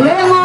Luego